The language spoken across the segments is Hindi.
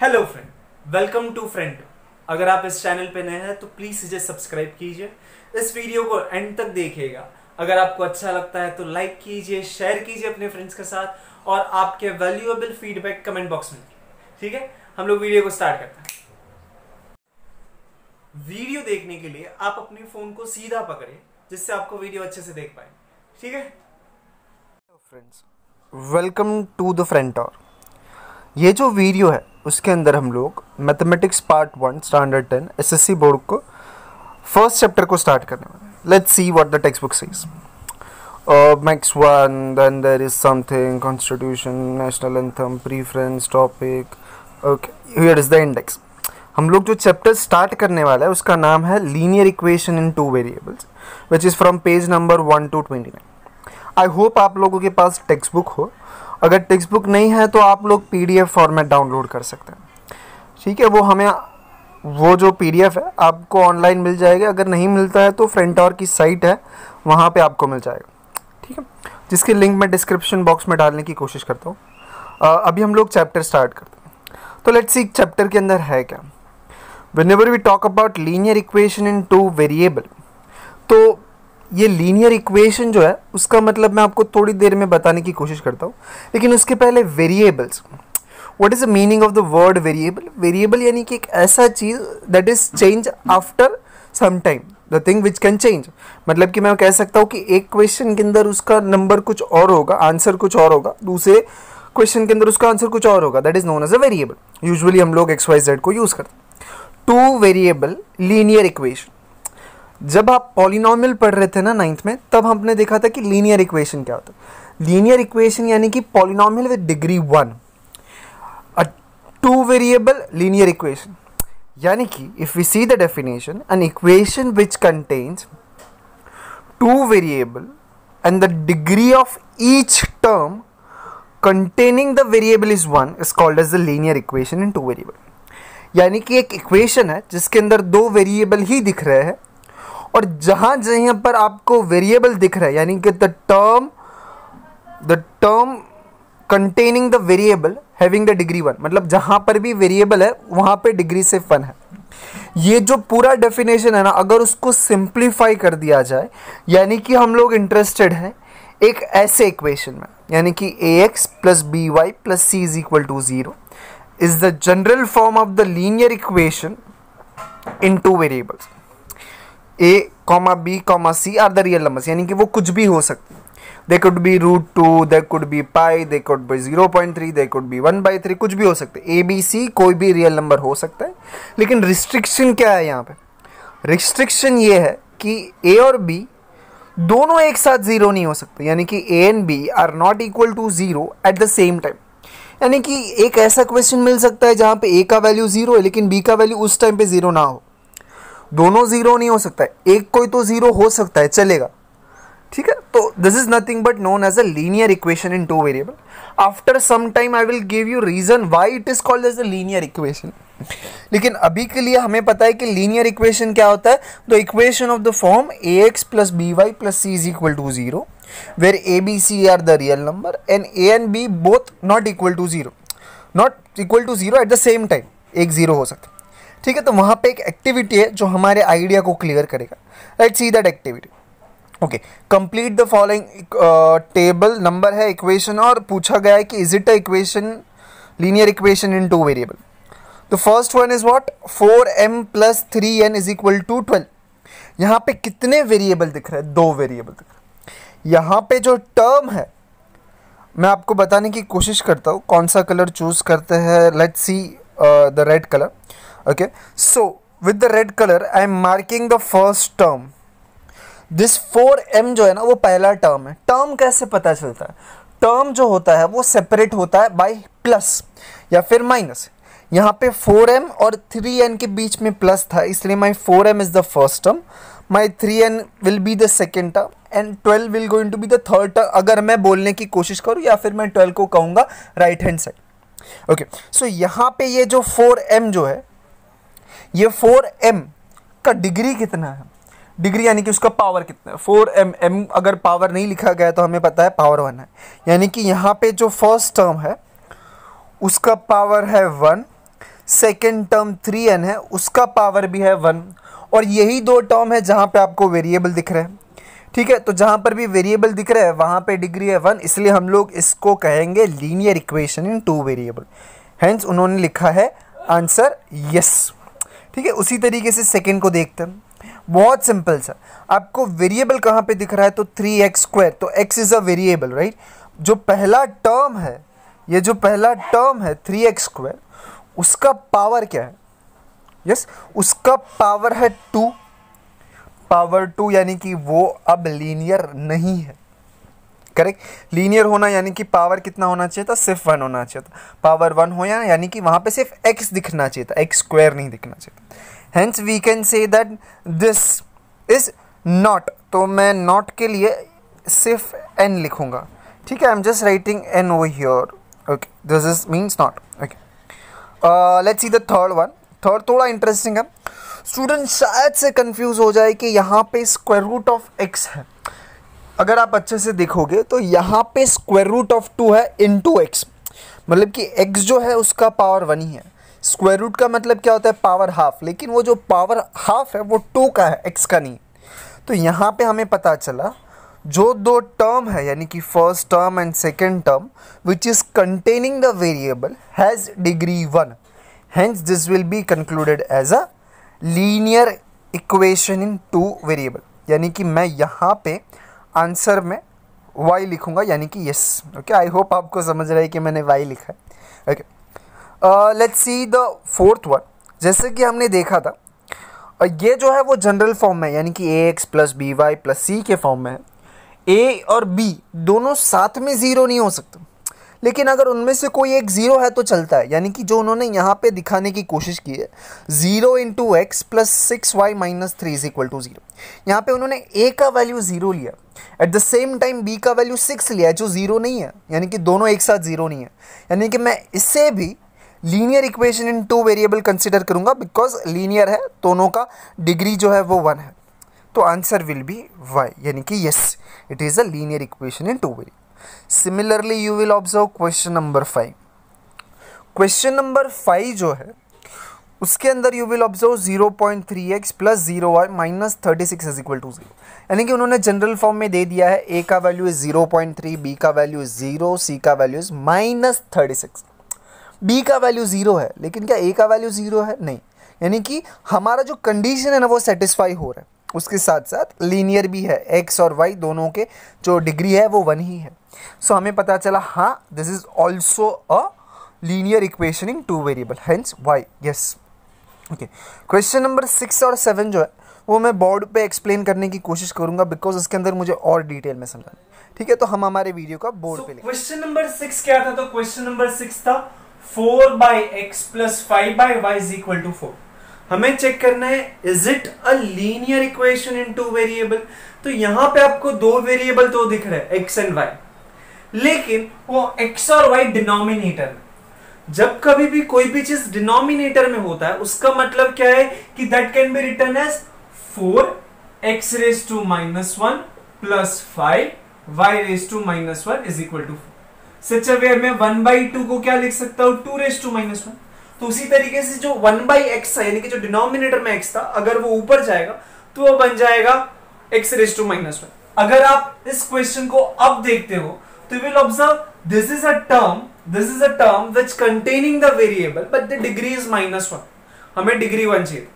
Hello friend welcome to friend अगर आप इस चैनल पे नए हैं तो प्लीज़ इसे सब्सक्राइब कीजिए। इस वीडियो को एंड तक देखिएगा। अगर आपको अच्छा लगता है तो लाइक कीजिए शेयर कीजिए अपने फ्रेंड्स के साथ और आपके वैल्यूएबल फीडबैक कमेंट बॉक्स में ठीक है? हम लोग वीडियो को स्टार्ट करते हैं। वीडियो देखने के लिए आप अपने फ़ोन को सीधा पकड़े जिससे आपको वीडियो अच्छे से देख पाए ठीक है? Friends welcome to the friend Tor ये जो वीडियो है, उसके अंदर हम लोग mathematics part one standard ten SSC board को फ़र्स्ट चैप्टर को स्टार्ट करने वाले let's see what the textbook says max one then there is something constitution national anthem preference topic okay is the index हम लोग जो चैप्टर स्टार्ट करने वाला है, उसका नाम है linear equation in two variables which is from page number one to twenty nine I hope आप लोगों के पास टेक्स्ट बुक हो। अगर टेक्स्ट बुक नहीं है तो आप लोग पीडीएफ फॉर्मेट डाउनलोड कर सकते हैं। ठीक है, वो हमें, वो जो पीडीएफ है, आपको ऑनलाइन मिल जाएगा। अगर नहीं मिलता है तो फ्रेंटॉर की साइट है, वहाँ पे आपको मिल जाएगा। ठीक है? जिसकी लिंक मैं डिस्क्रिप्शन बॉक्स में डालने की कोशिश करता हूँ। अभी हम लोग चैप्टर स्टार्ट करते हैं। तो लेट्स सी चैप्टर के अंदर है क्या? Whenever we talk about linear equation in two variable तो ये लीनियर इक्वेशन जो है, उसका मतलब मैं आपको थोड़ी देर में बताने की कोशिश करता हूँ। लेकिन उसके पहले variables what is the meaning of the word variable variable यानी कि एक ऐसा चीज़ that is change after some time the thing which can change मतलब कि मैं कह सकता हूँ कि एक क्वेश्चन के अंदर उसका नंबर कुछ और होगा आंसर कुछ और होगा। दूसरे क्वेश्चन के अंदर उसका आंसर कुछ और होगा। That is known as a variable usually हम लोग एक्स वाई जेड को यूज़ करते हैं। टू वेरिएबल लीनियर इक्वेशन जब आप पॉलिनॉमियल पढ़ रहे थे ना नाइन्थ में, तब हमने देखा था कि लीनियर इक्वेशन क्या होता है। लीनियर इक्वेशन यानी कि polynomial with degree one a two variable linear equation यानी कि if we see the definition an equation which contains two variable and the degree of each term containing the variable is one is called as the linear equation in two variable यानी कि एक इक्वेशन है जिसके अंदर दो वेरिएबल ही दिख रहे हैं। और जहाँ जहाँ पर आपको वेरिएबल दिख रहा है, यानी कि the term the term containing the variable having the degree one मतलब जहाँ पर भी वेरिएबल है, वहाँ पे डिग्री से वन है। ये जो पूरा डेफिनेशन है ना, अगर उसको सिंप्लीफाई कर दिया जाए, यानी कि हम लोग इंटरेस्टेड हैं एक ऐसे इक्वेशन में, यानी कि A X plus B Y plus C is equal to zero is the general form of the linear equation in two variables A comma B comma C are the real numbers यानी कि वो कुछ भी हो सकते हैं। They could be root two they could be pi they could be zero point three they could be one by three कुछ भी हो सकते ए बी सी कोई भी रियल नंबर हो सकता है। लेकिन रिस्ट्रिक्शन क्या है यहाँ पे? रिस्ट्रिक्शन ये है कि ए और बी दोनों एक साथ ज़ीरो नहीं हो सकते। यानी कि A and B are not equal to zero at the same time यानी कि एक ऐसा क्वेश्चन मिल सकता है जहाँ पे ए का वैल्यू ज़ीरो है, लेकिन बी का वैल्यू उस टाइम पे ज़ीरो ना हो। दोनों ज़ीरो नहीं हो सकता है। एक कोई तो ज़ीरो हो सकता है, चलेगा। ठीक है? तो this is nothing but known as a linear equation in two variable after some time I will give you reason why it is called as a linear equation लेकिन अभी के लिए हमें पता है कि लीनियर इक्वेशन क्या होता है? The equation of the form A X plus B Y plus C is equal to zero where A B C are the real number and A and B both not equal to zero not equal to zero at the same time एक ज़ीरो हो सकता है। ठीक है तो वहाँ पे एक एक्टिविटी है जो हमारे आइडिया को क्लियर करेगा। Let see that activity okay complete the following table number है इक्वेशन और पूछा गया है कि is it a equation linear equation in two variable the first one is what four M plus three N is equal to twelve यहाँ पे कितने वेरिएबल दिख रहे हैं? दो वेरिएबल दिख रहे यहाँ पे जो टर्म है, मैं आपको बताने की कोशिश करता हूँ, कौन सा कलर चूज़ करते हैं let see the red colour okay? So, with the red color, i am marking the first term. This four M जो है ना, वो पहला टर्म है. टर्म कैसे पता चलता है? टर्म जो होता है, वो सेपरेट होता है बाय प्लस या फिर माइनस यहाँ पे फोर एम और थ्री एन के बीच में प्लस था, इसलिए my four M is the first term my three N will be the second term and twelve will going to be the third term अगर मैं बोलने की कोशिश करूँ या फिर मैं ट्वेल्व को कहूँगा right hand side okay so यहाँ पे ये जो फोर एम जो है ये फोर एम का डिग्री कितना है? डिग्री यानी कि उसका पावर कितना है? फोर एम एम अगर पावर नहीं लिखा गया तो हमें पता है पावर वन है। यानी कि यहाँ पे जो फ़र्स्ट टर्म है, उसका पावर है one, second term three N है, उसका पावर भी है वन। और यही दो टर्म है जहाँ पे आपको वेरिएबल दिख रहे हैं। ठीक है तो जहाँ पर भी वेरिएबल दिख रहा है, वहाँ पे डिग्री है वन, इसलिए हम लोग इसको कहेंगे linear equation in two variable. Hence उन्होंने लिखा है आंसर यस ठीक है उसी तरीके से सेकेंड को देखते हैं। बहुत सिंपल सा। आपको वेरिएबल कहाँ पे दिख रहा है तो थ्री एक्स स्क्वायर तो x is a variable right जो पहला टर्म है ये जो पहला टर्म है थ्री एक्स स्क्वायर उसका पावर क्या है? यस yes, उसका पावर है टू पावर टू यानी कि वो अब लीनियर नहीं है। करेक्ट? लीनियर होना यानी कि पावर कितना होना चाहिए था? सिर्फ़ वन होना चाहिए था। पावर वन हो या यानी कि वहाँ पे सिर्फ़ एक्स दिखना चाहिए था। एक्स स्क्वायर नहीं दिखना चाहिए hence we can say that this is not तो मैं नॉट के लिए सिर्फ़ एन लिखूँगा। ठीक है? I am just writing n over here okay this is means not okay let's see the third one third थोड़ा इंटरेस्टिंग है। स्टूडेंट शायद से कंफ्यूज हो जाए कि यहाँ पे स्क्वायर रूट ऑफ़ एक्स है। अगर आप अच्छे से देखोगे तो यहाँ पे स्क्वायर रूट ऑफ़ टू है इन टू एक्स मतलब कि एक्स जो है, उसका पावर वन ही है। स्क्वायर रूट का मतलब क्या होता है? पावर हाफ़ लेकिन वो जो पावर हाफ़ है, वो टू का है एक्स का नहीं। तो यहाँ पे हमें पता चला, जो दो टर्म है, यानी कि first term and second term which is containing the variable has degree one hence this will be concluded as a linear equation in two variable यानी कि मैं यहाँ पे आंसर में वाई लिखूँगा, यानी कि यस ओके आई होप आपको समझ रहा है कि मैंने वाई लिखा है। Okay let's see the fourth one जैसे कि हमने देखा था और ये जो है वो जनरल फॉर्म में, यानी कि a x plus b y plus c के फॉर्म में है। ए और बी दोनों साथ में ज़ीरो नहीं हो सकते। लेकिन अगर उनमें से कोई एक ज़ीरो है तो चलता है। यानी कि जो उन्होंने यहाँ पे दिखाने की कोशिश की है zero into x plus six y minus three is equal to zero यहाँ पे उन्होंने ए का वैल्यू ज़ीरो लिया। At the same time b का वैल्यू सिक्स लिया है, जो ज़ीरो नहीं है। यानी कि दोनों एक साथ ज़ीरो नहीं है। यानी कि मैं इससे भी linear equation in two variable consider करूँगा बिकॉज़ लीनियर है, दोनों का डिग्री जो है वो वन है। तो आंसर विल बी वाई यानी कि yes it is a linear equation in two variable similarly you will observe question number five question number five जो है, उसके अंदर you will observe zero point three x plus zero y minus thirty six is equal to zero यानी कि उन्होंने जनरल फॉर्म में दे दिया है ए का value is zero point three b का वैल्यू इज़ ज़ीरो सी का value is minus thirty six b का वैल्यू ज़ीरो है, लेकिन क्या ए का वैल्यू ज़ीरो है? नहीं. यानी कि हमारा जो कंडीशन है ना, वो सेटिस्फाई हो रहा है. उसके साथ साथ लीनियर भी है। एक्स और वाई दोनों के जो डिग्री है वो वन ही है। सो so, हमें पता चला हाँ this is also a linear equation in two variable hence y yes okay question number six और सेवन जो है वो मैं बोर्ड पे एक्सप्लेन करने की कोशिश करूँगा बिकॉज़ उसके अंदर मुझे और डिटेल में समझाना ठीक है तो हम हमारे वीडियो का बोर्ड so, पे क्वेश्चन नंबर सिक्स क्या था? तो क्वेश्चन नंबर सिक्स था four by x plus five by y is equal to four हमें चेक करना है is it a linear equation in two variable तो यहाँ पे आपको दो वेरिएबल तो दिख रहे हैं एक्स एंड वाई लेकिन वो एक्स और वाई डिनोमिनेटर में। जब कभी भी कोई भी चीज़ डिनोमिनेटर में होता है, उसका मतलब क्या है कि that can be written as four x raise to minus one plus five y raise to minus one is equal to four such a way मैं वन बाई टू को क्या लिख सकता हूँ? Two raise to minus one तो उसी तरीके से जो वन बाई एक्स था, यानी कि जो डिनोमिनेटर में एक्स था, अगर वो ऊपर जाएगा तो वो बन जाएगा x raise to minus one. अगर आप इस क्वेश्चन को अब देखते हो तो will observe this is a term this is a term which containing the variable but the degree is minus one हमें डिग्री वन चाहिए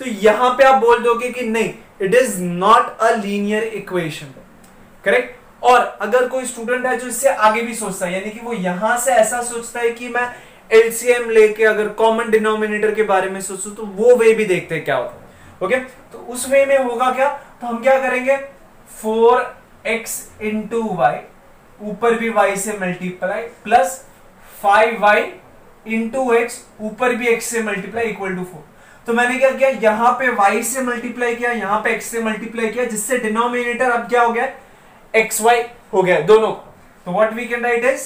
तो यहाँ पे आप बोल दोगे कि नहीं it is not a linear equation correct और अगर कोई स्टूडेंट है जो इससे आगे भी सोचता है, यानी कि वो यहाँ से ऐसा सोचता है कि मैं एलसीएम लेके अगर कॉमन डिनोमिनेटर के बारे में सोचो तो वो वे भी देखते हैं क्या होता है। ओके तो उस वे में होगा क्या? तो हम क्या करेंगे? फोर एक्स इंटू वाई ऊपर भी वाई से multiply plus five y into x ऊपर भी एक्स से मल्टीप्लाई इक्वल टू फोर तो मैंने क्या किया? यहाँ पे y से मल्टीप्लाई किया, यहाँ पे x से मल्टीप्लाई किया, जिससे डिनोमिनेटर अब क्या हो गया? एक्स वाई हो गया, दोनों तो what we can write is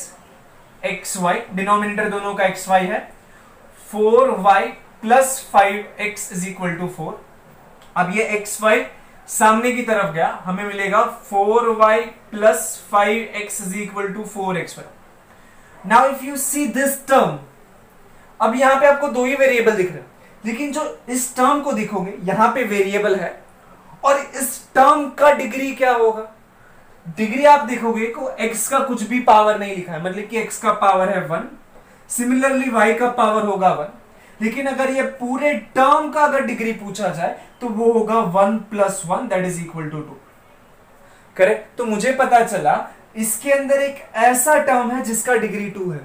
x y denominator दोनों का एक्स वाई है। Four y plus five x is equal to four अब ये एक्स वाई सामने की तरफ़ गया, हमें मिलेगा four y plus five x is equal to four x y now if you see this term अब यहाँ पे आपको दो ही वेरिएबल दिख रहे हैं। लेकिन जो इस टर्म को देखोगे, यहाँ पे वेरिएबल है। और इस टर्म का डिग्री क्या होगा? डिग्री आप देखोगे को x का कुछ भी पावर नहीं लिखा है। मतलब कि x का पावर है वन सिमिलरली y का पावर होगा वन लेकिन अगर ये पूरे टर्म का अगर डिग्री पूछा जाए तो वो होगा one plus one that is equal to two correct तो मुझे पता चला, इसके अंदर एक ऐसा टर्म है जिसका डिग्री टू है।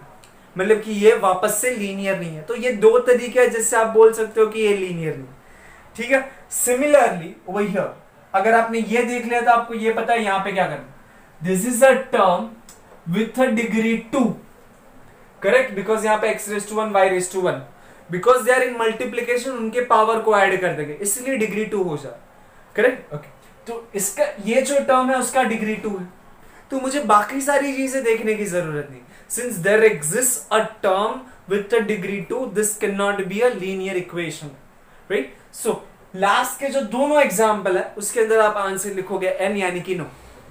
मतलब कि ये वापस से लीनियर नहीं है। तो ये दो तरीके हैं जिससे आप बोल सकते हो कि ये लीनियर नहीं ठीक है? सिमिलरली वही अगर आपने ये देख लिया तो आपको ये पता है यहाँ पे क्या करना this is a term with a degree two correct because यहाँ पे x raise to one y raise to one because they are in multiplication उनके पावर को ऐड कर देंगे। इसलिए डिग्री टू हो जाए करेक्ट ओके तो इसका, ये जो टर्म है, उसका डिग्री टू है। तो मुझे बाकी सारी चीज़ें देखने की ज़रूरत नहीं। Since there exist a term with a degree two this can not be a linear equation right so last के जो दोनों एग्ज़ाम्पल है, उसके अंदर आप आंसर लिखोगे एन यानी कि no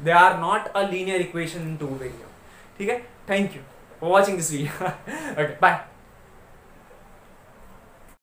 they are not a linear equation in two Vario ठीक है? Thank you for watching this video okay bye